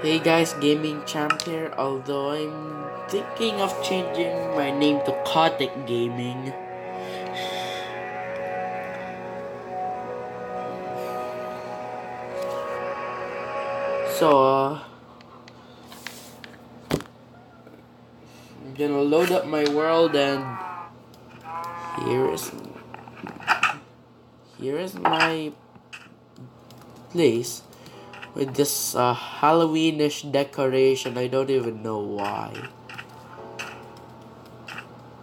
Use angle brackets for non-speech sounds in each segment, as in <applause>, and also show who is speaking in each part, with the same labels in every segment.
Speaker 1: Hey guys, Gaming Champ here. Although I'm thinking of changing my name to Kotick Gaming. So, uh, I'm gonna load up my world and here is here is my place with this uh, Halloweenish decoration. I don't even know why.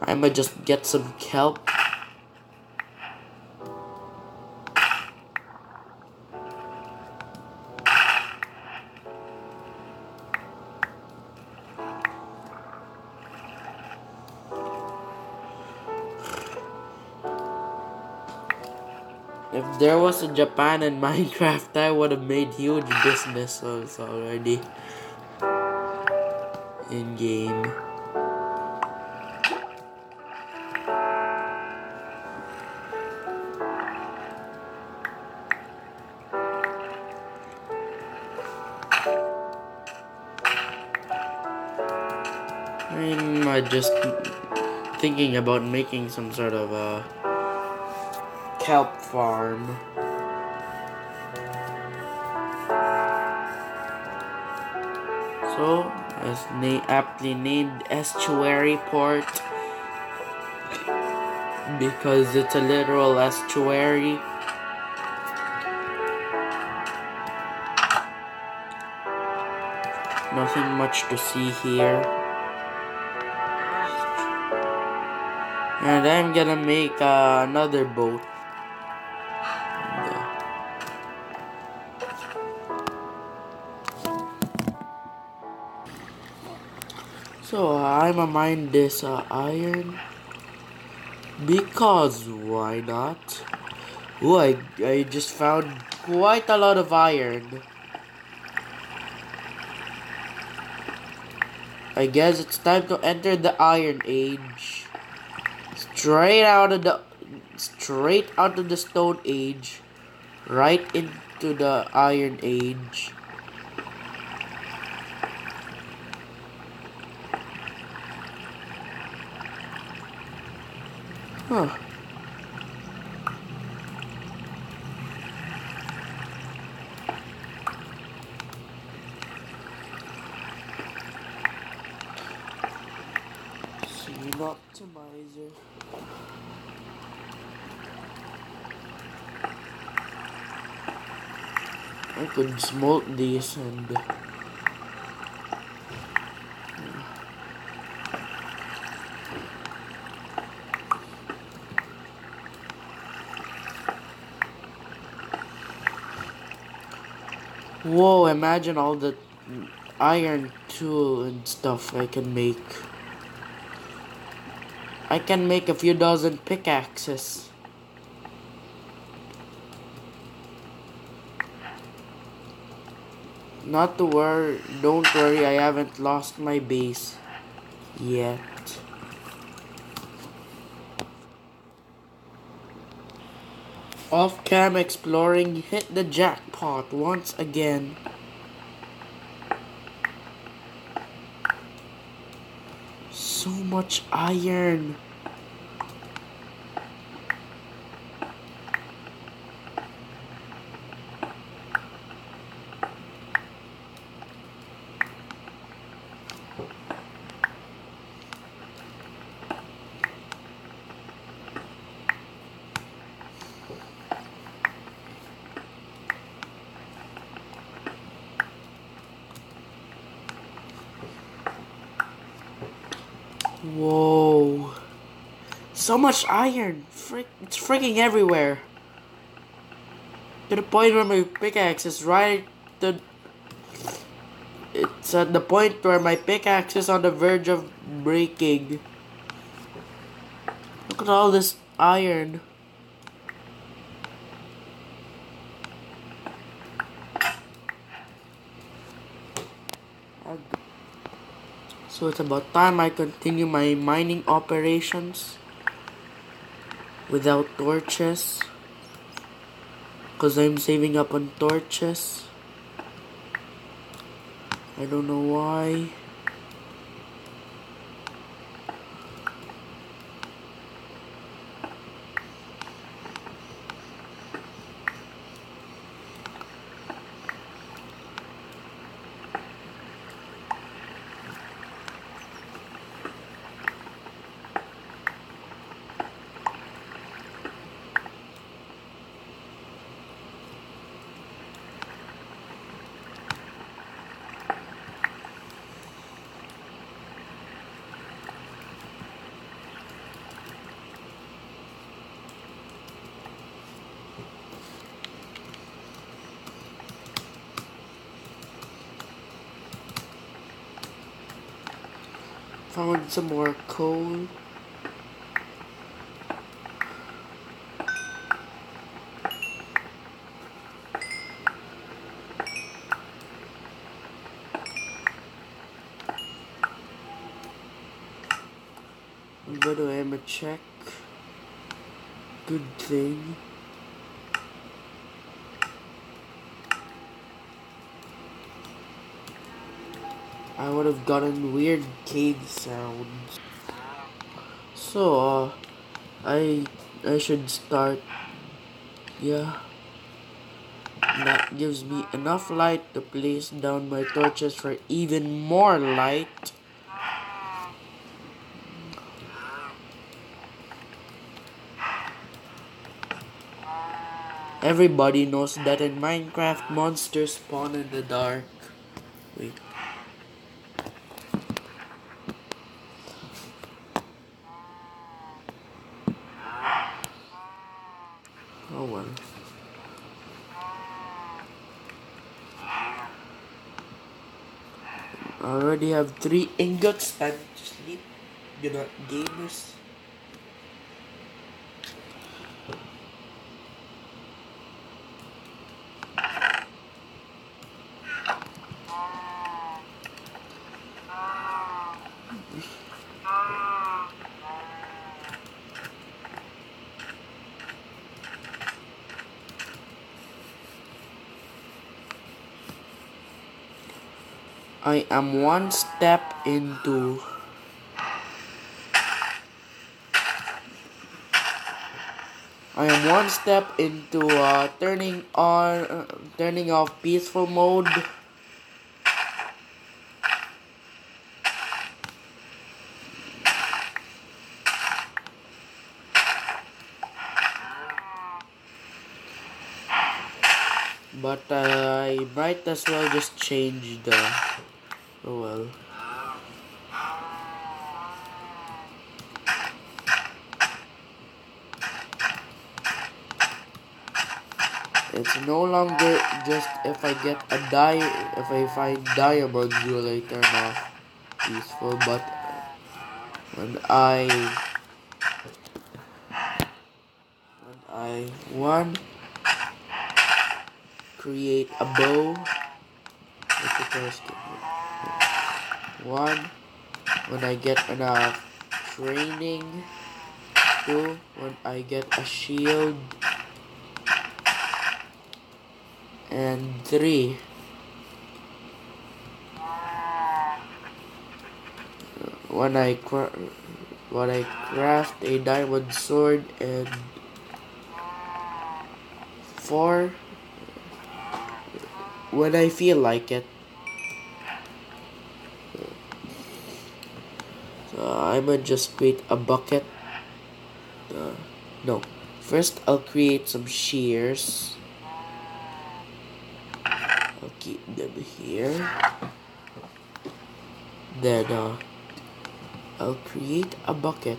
Speaker 1: I might just get some kelp. If there was a Japan in <laughs> Minecraft, I would have made huge businesses already. In game. I'm uh, just thinking about making some sort of a kelp farm. So, as na aptly named Estuary Port because it's a literal estuary. Nothing much to see here. And I'm gonna make uh, another boat. So I'ma mine this uh, iron because why not? Oh, I I just found quite a lot of iron. I guess it's time to enter the Iron Age. Straight out of the straight out of the Stone Age, right into the Iron Age. Huh. Scene optimizer. I could smoke these and Whoa, imagine all the iron tool and stuff I can make. I can make a few dozen pickaxes. Not to worry, don't worry, I haven't lost my base yet. Off cam exploring hit the jackpot once again. So much iron. Whoa. So much iron. Frick, it's freaking everywhere. To the point where my pickaxe is right the it's at the point where my pickaxe is on the verge of breaking. Look at all this iron. So it's about time I continue my mining operations without torches. Because I'm saving up on torches. I don't know why. Found some more coal. Go to Emma check. Good thing. I would have gotten weird cave sounds. So, uh, I I should start. Yeah. That gives me enough light to place down my torches for even more light. Everybody knows that in Minecraft, monsters spawn in the dark. Wait. Oh well. I already have three ingots. To sleep. Good night, gamers. I am one step into I am one step into uh, turning on uh, turning off peaceful mode. But uh, I might as well just change the oh well. It's no longer just if I get a die if I find diamonds will I turn off peaceful but when I when I one create a bow with the first one when I get enough training. Two when I get a shield. And three. When I when I craft a diamond sword and four when I feel like it so I might just create a bucket uh, no first I'll create some shears I'll keep them here. Then uh, I'll create a bucket.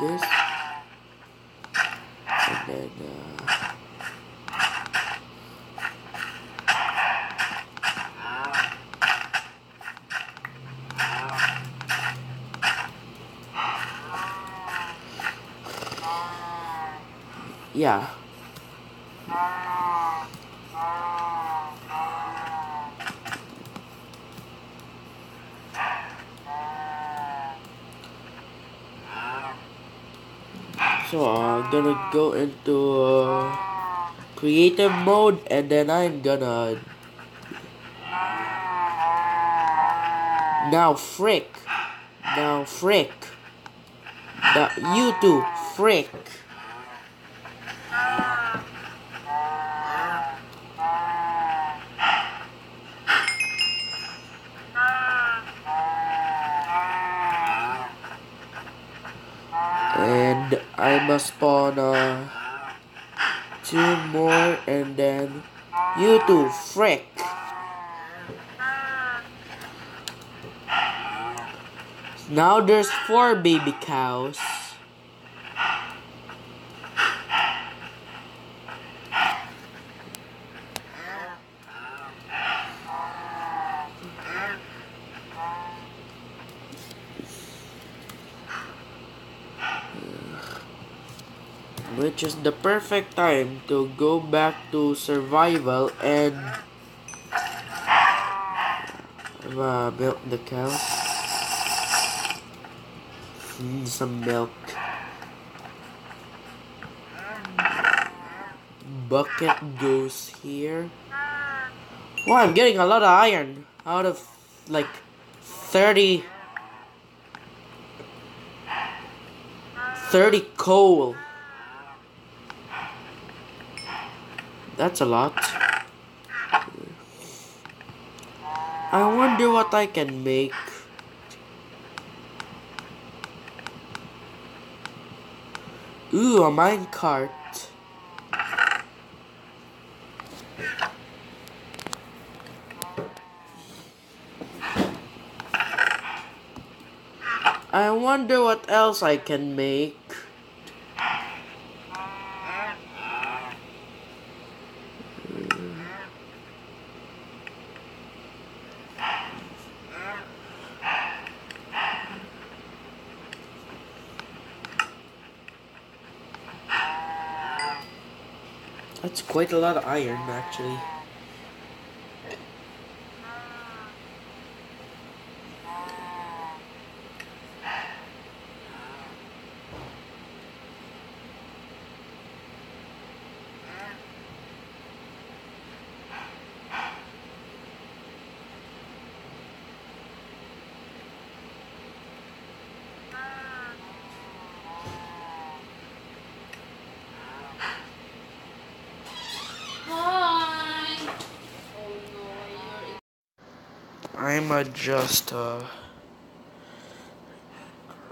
Speaker 1: this. And then, uh, yeah. So I'm gonna go into uh, creative mode and then I'm gonna now frick. Now frick. The you two frick and I spawn uh, two more and then you two frick. Now there's four baby cows which is the perfect time to go back to survival and uh, milk the cow. Mm, some milk. Bucket goes here. Wow, I'm getting a lot of iron out of like 30 30 coal. That's a lot. I wonder what I can make. Ooh, a minecart. I wonder what else I can make. That's quite a lot of iron, actually.
Speaker 2: Hi. Oh no,
Speaker 1: I'm a just uh,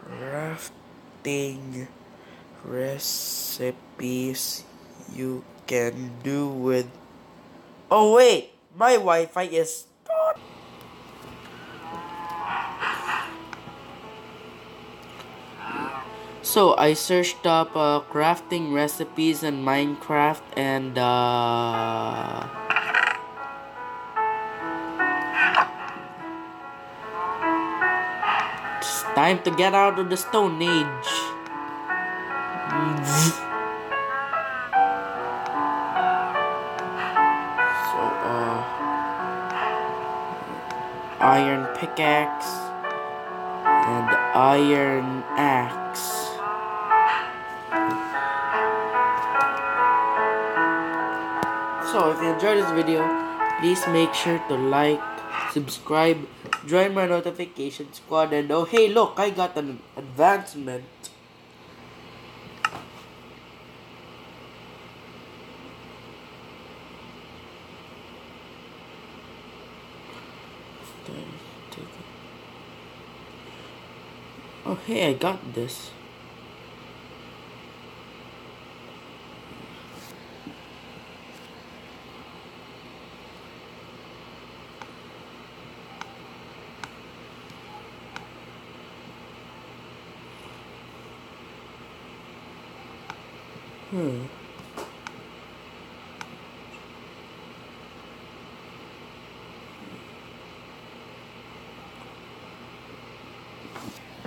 Speaker 1: crafting recipes you can do with. Oh wait, my Wi-Fi is. So I searched up uh, crafting recipes in Minecraft and uh, time to get out of the Stone Age. So, uh, iron pickaxe and iron axe. So, if you enjoyed this video, please make sure to like, subscribe, join my notification squad, and oh hey look, I got an advancement. Oh hey, I got this. Hmm.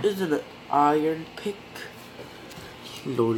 Speaker 1: Isn't it iron pick? Lol.